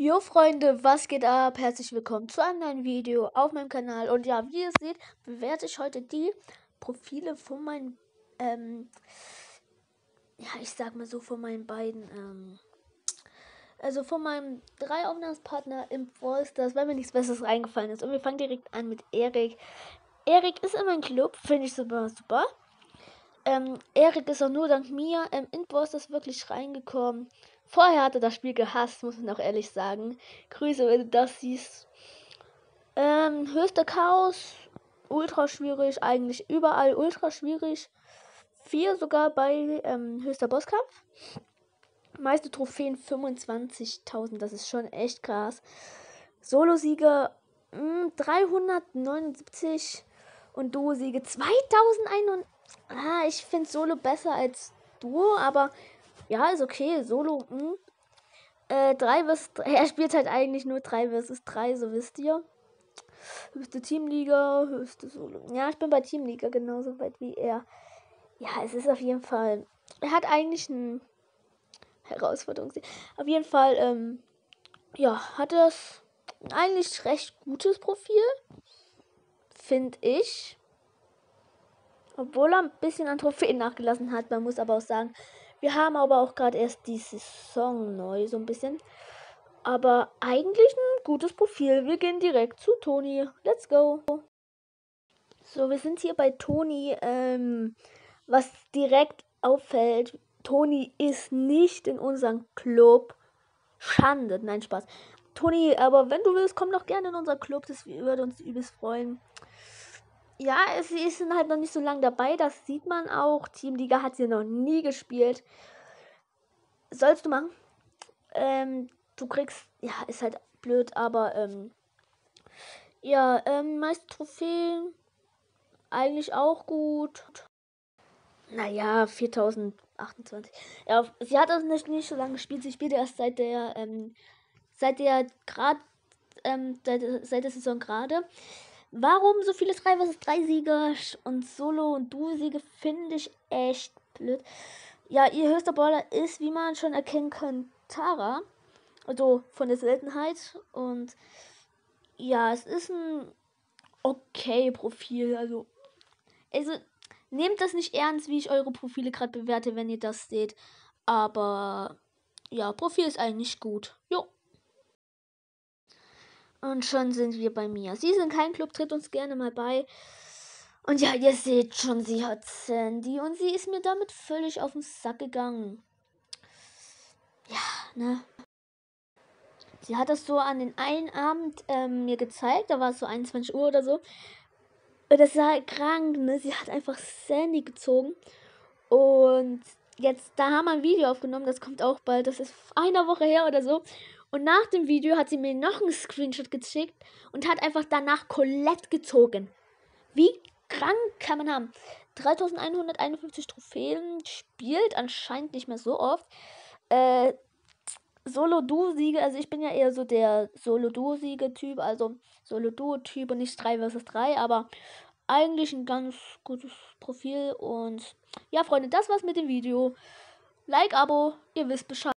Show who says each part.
Speaker 1: Jo Freunde, was geht ab? Herzlich willkommen zu einem neuen Video auf meinem Kanal. Und ja, wie ihr seht, bewerte ich heute die Profile von meinen, ähm, ja, ich sag mal so, von meinen beiden, ähm, also von meinem drei Aufnahmepartner im Wallstars, weil mir nichts Besseres eingefallen ist. Und wir fangen direkt an mit Erik. Erik ist in meinem Club, finde ich super, super. Ähm, Erik ist auch nur dank mir ähm, in wirklich reingekommen. Vorher hatte das Spiel gehasst, muss man auch ehrlich sagen. Grüße, wenn du das siehst. Ähm, höchster Chaos, ultra schwierig, eigentlich überall ultra schwierig. Vier sogar bei ähm, höchster Bosskampf. Meiste Trophäen 25.000, das ist schon echt krass. Solo-Siege 379 hm, und Duo-Siege 2100. Ah, ich finde Solo besser als Duo, aber ja, ist okay. Solo, hm. Äh, 3 vs. 3. Er spielt halt eigentlich nur 3 vs 3, so wisst ihr. Höchste Teamliga, höchste Solo. Ja, ich bin bei Teamliga genauso weit wie er. Ja, es ist auf jeden Fall. Er hat eigentlich ein Herausforderung. Auf jeden Fall, ähm, ja, hat das eigentlich recht gutes Profil. Finde ich. Obwohl er ein bisschen an Trophäen nachgelassen hat. Man muss aber auch sagen, wir haben aber auch gerade erst die Saison neu, so ein bisschen. Aber eigentlich ein gutes Profil. Wir gehen direkt zu Toni. Let's go. So, wir sind hier bei Toni. Ähm, was direkt auffällt, Toni ist nicht in unserem Club. Schande. Nein, Spaß. Toni, aber wenn du willst, komm doch gerne in unser Club. Das würde uns übelst freuen ja, sie ist halt noch nicht so lange dabei. Das sieht man auch. Teamliga hat sie noch nie gespielt. Sollst du machen. Ähm, du kriegst, ja, ist halt blöd, aber ähm, ja, ähm, meiste Trophäen eigentlich auch gut. Naja, 4028. Ja, sie hat das nicht, nicht so lange gespielt. Sie spielt erst seit der, ähm, seit der gerade, ähm, seit, seit der Saison gerade. Warum so viele 3 vs 3 Siege und Solo- und Duo-Siege finde ich echt blöd. Ja, ihr höchster Baller ist, wie man schon erkennen kann, Tara. Also von der Seltenheit. Und ja, es ist ein okay Profil. Also, also nehmt das nicht ernst, wie ich eure Profile gerade bewerte, wenn ihr das seht. Aber ja, Profil ist eigentlich gut. Jo. Und schon sind wir bei mir. Sie sind kein Club, tritt uns gerne mal bei. Und ja, ihr seht schon, sie hat Sandy und sie ist mir damit völlig auf den Sack gegangen. Ja, ne? Sie hat das so an den einen Abend ähm, mir gezeigt, da war es so 21 Uhr oder so. Und das war krank, ne? Sie hat einfach Sandy gezogen. Und jetzt, da haben wir ein Video aufgenommen, das kommt auch bald, das ist eine Woche her oder so. Und nach dem Video hat sie mir noch einen Screenshot geschickt und hat einfach danach Colette gezogen. Wie krank kann man haben? 3151 Trophäen, spielt anscheinend nicht mehr so oft. Äh, Solo-Duo-Siege, also ich bin ja eher so der Solo-Duo-Siege-Typ, also Solo-Duo-Typ und nicht 3 vs 3, aber eigentlich ein ganz gutes Profil und ja, Freunde, das war's mit dem Video. Like, Abo, ihr wisst Bescheid.